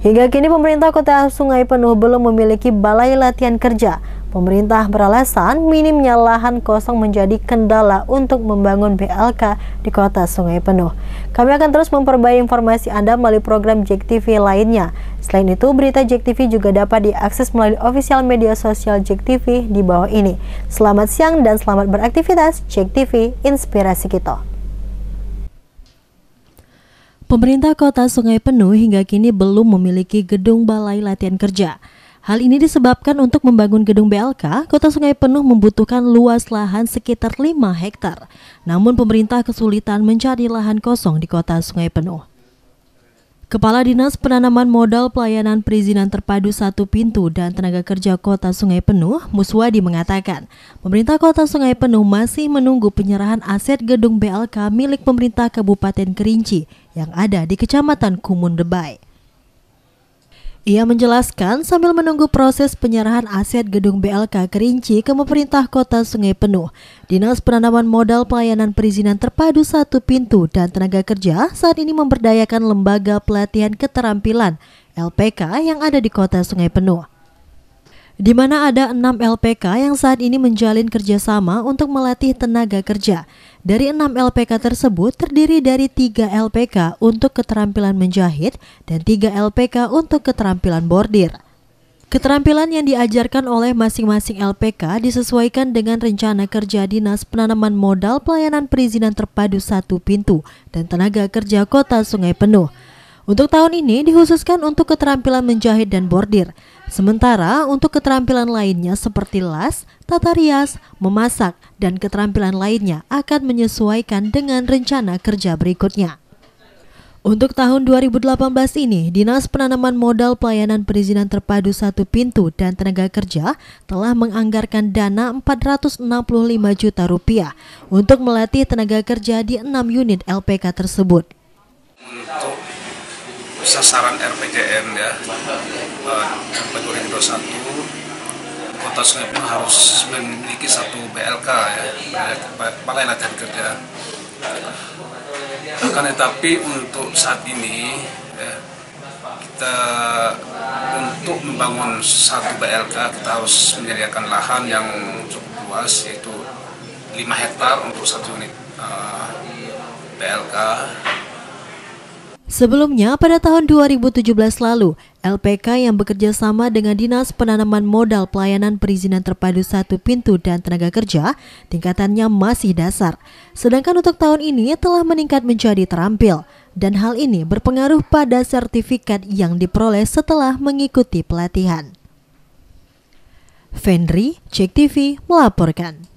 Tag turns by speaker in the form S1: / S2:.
S1: Hingga kini pemerintah kota Sungai Penuh belum memiliki balai latihan kerja. Pemerintah beralasan minimnya lahan kosong menjadi kendala untuk membangun BLK di kota Sungai Penuh. Kami akan terus memperbaiki informasi Anda melalui program JEK lainnya. Selain itu, berita JEK juga dapat diakses melalui official media sosial JEK di bawah ini. Selamat siang dan selamat beraktivitas JEK inspirasi kita.
S2: Pemerintah kota Sungai Penuh hingga kini belum memiliki gedung balai latihan kerja. Hal ini disebabkan untuk membangun gedung BLK, Kota Sungai Penuh membutuhkan luas lahan sekitar 5 hektar. Namun pemerintah kesulitan mencari lahan kosong di Kota Sungai Penuh. Kepala Dinas Penanaman Modal Pelayanan Perizinan Terpadu Satu Pintu dan Tenaga Kerja Kota Sungai Penuh, Muswadi mengatakan, pemerintah Kota Sungai Penuh masih menunggu penyerahan aset gedung BLK milik pemerintah Kabupaten Kerinci yang ada di Kecamatan Kumun Debai. Ia menjelaskan sambil menunggu proses penyerahan aset gedung BLK Kerinci ke pemerintah kota Sungai Penuh, Dinas Penanaman Modal Pelayanan Perizinan Terpadu Satu Pintu dan Tenaga Kerja saat ini memberdayakan lembaga pelatihan keterampilan LPK yang ada di kota Sungai Penuh di mana ada enam LPK yang saat ini menjalin kerjasama untuk melatih tenaga kerja. Dari enam LPK tersebut terdiri dari tiga LPK untuk keterampilan menjahit dan tiga LPK untuk keterampilan bordir. Keterampilan yang diajarkan oleh masing-masing LPK disesuaikan dengan rencana kerja Dinas Penanaman Modal Pelayanan Perizinan Terpadu Satu Pintu dan Tenaga Kerja Kota Sungai Penuh. Untuk tahun ini dikhususkan untuk keterampilan menjahit dan bordir. Sementara untuk keterampilan lainnya seperti las, tata rias, memasak, dan keterampilan lainnya akan menyesuaikan dengan rencana kerja berikutnya. Untuk tahun 2018 ini, Dinas Penanaman Modal Pelayanan Perizinan Terpadu Satu Pintu dan Tenaga Kerja telah menganggarkan dana 465 juta rupiah untuk melatih tenaga kerja di enam unit LPK tersebut
S3: sasaran RPJM ya. Sampai 2021 Kota Sungai Penuh harus memiliki satu BLK ya Balai Latihan Kerja. Akan tetapi untuk saat ini ya, kita untuk membangun satu BLK kita harus menyediakan lahan yang cukup luas yaitu 5 hektar untuk satu unit uh, BLK
S2: Sebelumnya, pada tahun 2017 lalu, LPK yang bekerja sama dengan Dinas Penanaman Modal Pelayanan Perizinan Terpadu Satu Pintu dan Tenaga Kerja, tingkatannya masih dasar. Sedangkan untuk tahun ini telah meningkat menjadi terampil, dan hal ini berpengaruh pada sertifikat yang diperoleh setelah mengikuti pelatihan. Fendri, Cek TV, melaporkan.